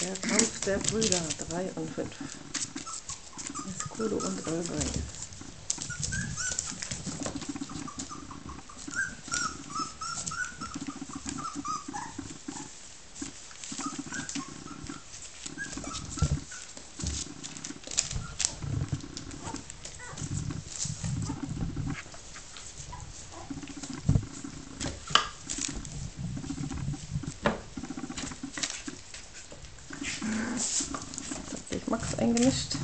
Der Kampf der Brüder 3 und 5. Escudo und Earl Ich Max eingemischt.